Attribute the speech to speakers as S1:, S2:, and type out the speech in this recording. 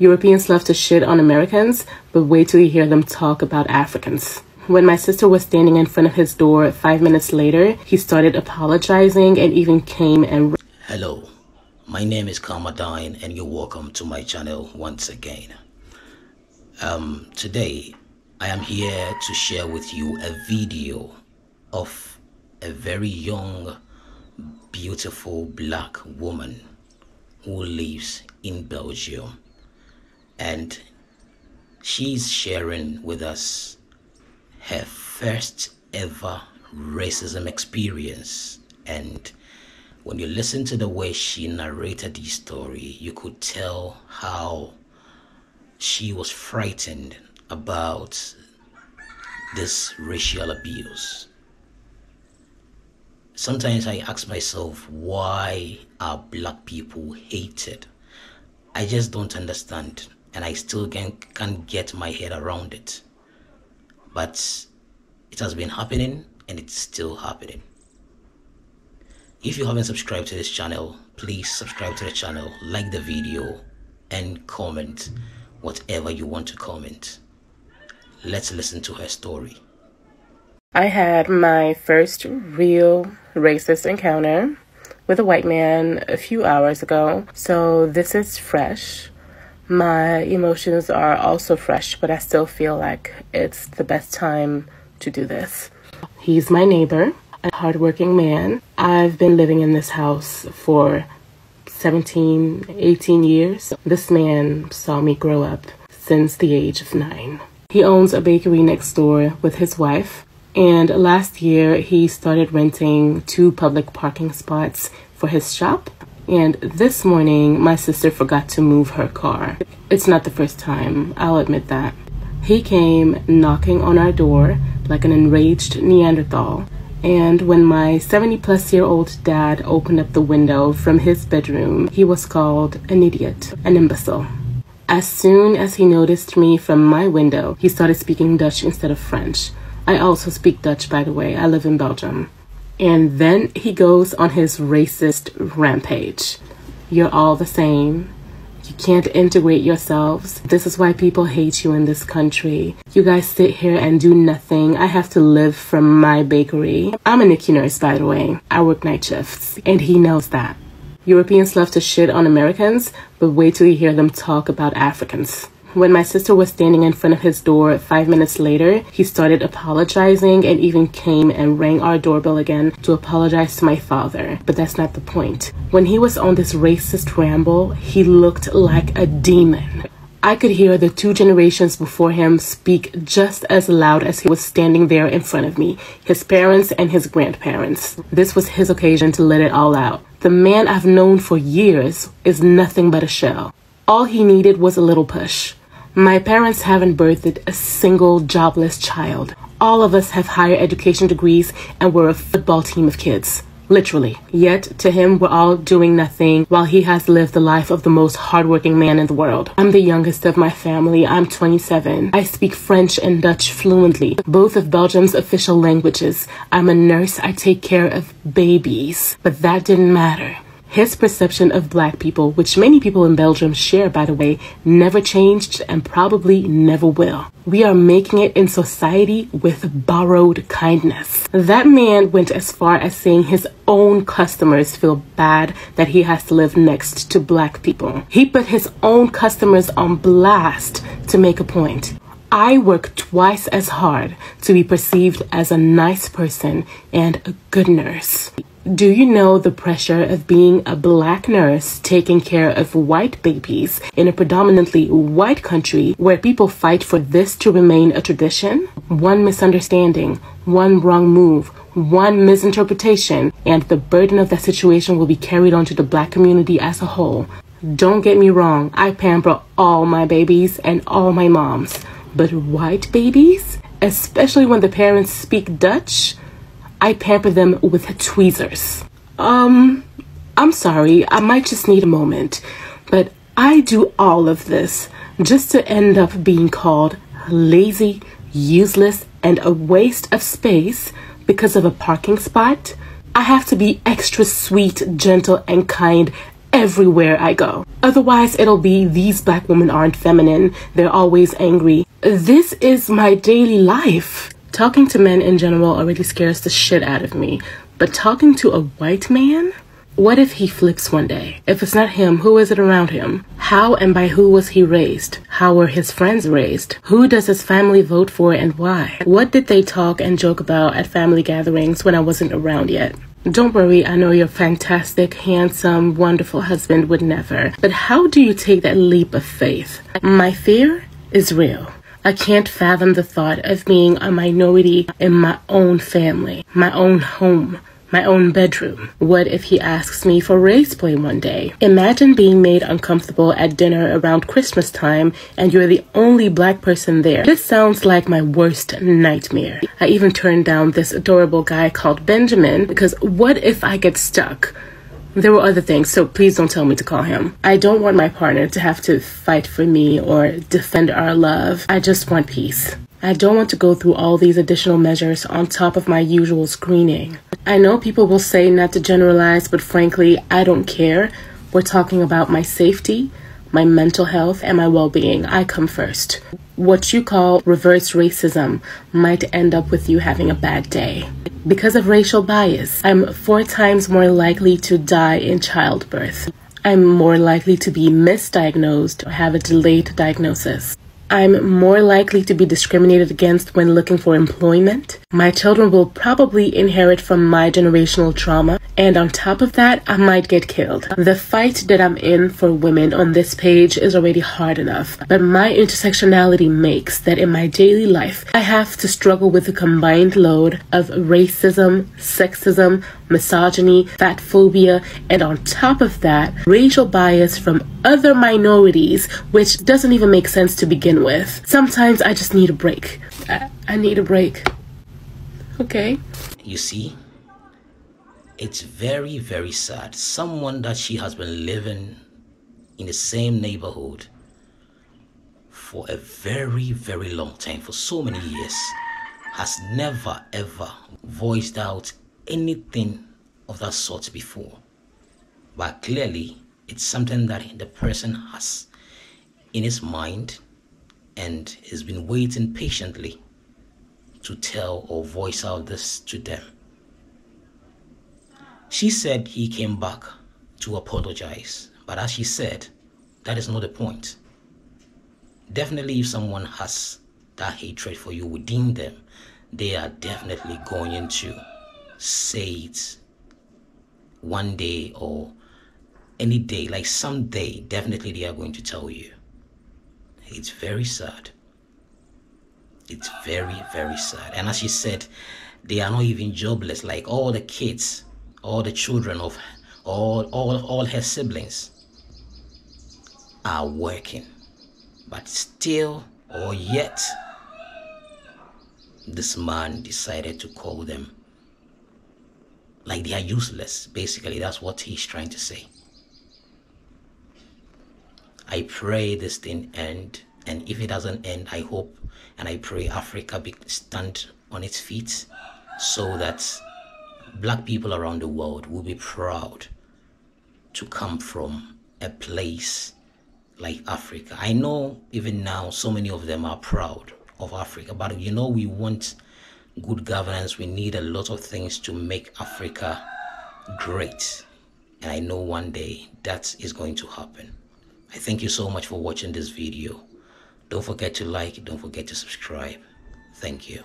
S1: Europeans love to shit on Americans, but wait till you hear them talk about Africans. When my sister was standing in front of his door five minutes later, he started apologizing and even came and.
S2: Hello, my name is Kamma Dyn, and you're welcome to my channel once again. Um, today, I am here to share with you a video of a very young, beautiful black woman who lives in Belgium and she's sharing with us her first ever racism experience. And when you listen to the way she narrated the story you could tell how she was frightened about this racial abuse. Sometimes i ask myself why are black people hated? I just don't understand and I still can, can't get my head around it. But it has been happening and it's still happening. If you haven't subscribed to this channel, please subscribe to the channel, like the video, and comment whatever you want to comment. Let's listen to her story.
S1: I had my first real racist encounter with a white man a few hours ago, so this is fresh. My emotions are also fresh, but I still feel like it's the best time to do this. He's my neighbor, a hardworking man. I've been living in this house for 17, 18 years. This man saw me grow up since the age of nine. He owns a bakery next door with his wife, and last year he started renting two public parking spots for his shop and this morning, my sister forgot to move her car. It's not the first time, I'll admit that. He came knocking on our door like an enraged Neanderthal. And when my 70 plus year old dad opened up the window from his bedroom, he was called an idiot, an imbecile. As soon as he noticed me from my window, he started speaking Dutch instead of French. I also speak Dutch, by the way. I live in Belgium. And then he goes on his racist rampage. You're all the same. You can't integrate yourselves. This is why people hate you in this country. You guys sit here and do nothing. I have to live from my bakery. I'm a NICU nurse, by the way. I work night shifts, and he knows that. Europeans love to shit on Americans, but wait till you hear them talk about Africans. When my sister was standing in front of his door five minutes later, he started apologizing and even came and rang our doorbell again to apologize to my father. But that's not the point. When he was on this racist ramble, he looked like a demon. I could hear the two generations before him speak just as loud as he was standing there in front of me his parents and his grandparents. This was his occasion to let it all out. The man I've known for years is nothing but a shell. All he needed was a little push. My parents haven't birthed a single jobless child. All of us have higher education degrees and we're a football team of kids. Literally. Yet, to him, we're all doing nothing while he has lived the life of the most hardworking man in the world. I'm the youngest of my family. I'm 27. I speak French and Dutch fluently, both of Belgium's official languages. I'm a nurse. I take care of babies. But that didn't matter. His perception of black people, which many people in Belgium share, by the way, never changed and probably never will. We are making it in society with borrowed kindness. That man went as far as saying his own customers feel bad that he has to live next to black people. He put his own customers on blast to make a point. I work twice as hard to be perceived as a nice person and a good nurse. Do you know the pressure of being a black nurse taking care of white babies in a predominantly white country where people fight for this to remain a tradition? One misunderstanding, one wrong move, one misinterpretation, and the burden of that situation will be carried on to the black community as a whole. Don't get me wrong, I pamper all my babies and all my moms. But white babies, especially when the parents speak Dutch, I pamper them with tweezers. Um, I'm sorry, I might just need a moment, but I do all of this just to end up being called lazy, useless, and a waste of space because of a parking spot. I have to be extra sweet, gentle, and kind everywhere I go. Otherwise, it'll be these black women aren't feminine, they're always angry. This is my daily life. Talking to men in general already scares the shit out of me, but talking to a white man? What if he flips one day? If it's not him, who is it around him? How and by who was he raised? How were his friends raised? Who does his family vote for and why? What did they talk and joke about at family gatherings when I wasn't around yet? Don't worry, I know your fantastic, handsome, wonderful husband would never. But how do you take that leap of faith? My fear is real. I can't fathom the thought of being a minority in my own family, my own home, my own bedroom. What if he asks me for race play one day? Imagine being made uncomfortable at dinner around Christmas time and you're the only black person there. This sounds like my worst nightmare. I even turned down this adorable guy called Benjamin because what if I get stuck? There were other things, so please don't tell me to call him. I don't want my partner to have to fight for me or defend our love. I just want peace. I don't want to go through all these additional measures on top of my usual screening. I know people will say not to generalize, but frankly, I don't care. We're talking about my safety, my mental health, and my well being. I come first. What you call reverse racism might end up with you having a bad day. Because of racial bias, I'm four times more likely to die in childbirth. I'm more likely to be misdiagnosed or have a delayed diagnosis. I'm more likely to be discriminated against when looking for employment. My children will probably inherit from my generational trauma. And on top of that, I might get killed. The fight that I'm in for women on this page is already hard enough. But my intersectionality makes that in my daily life, I have to struggle with a combined load of racism, sexism, misogyny, fat phobia, and on top of that, racial bias from other minorities, which doesn't even make sense to begin with. Sometimes I just need a break. I, I need a break. Okay.
S2: You see, it's very, very sad. Someone that she has been living in the same neighborhood for a very, very long time, for so many years, has never ever voiced out anything of that sort before. But clearly, it's something that the person has in his mind and has been waiting patiently to tell or voice out this to them. She said he came back to apologize, but as she said, that is not the point. Definitely, if someone has that hatred for you within them, they are definitely going to say it one day or any day, like someday, definitely they are going to tell you. It's very sad. It's very, very sad. And as she said, they are not even jobless. Like all the kids, all the children of all, all, all her siblings are working. But still or yet, this man decided to call them like they are useless. Basically, that's what he's trying to say. I pray this thing end, and if it doesn't end, I hope and I pray Africa be stand on its feet, so that black people around the world will be proud to come from a place like Africa. I know even now so many of them are proud of Africa, but you know we want good governance. We need a lot of things to make Africa great. And I know one day that is going to happen. I thank you so much for watching this video. Don't forget to like, don't forget to subscribe. Thank you.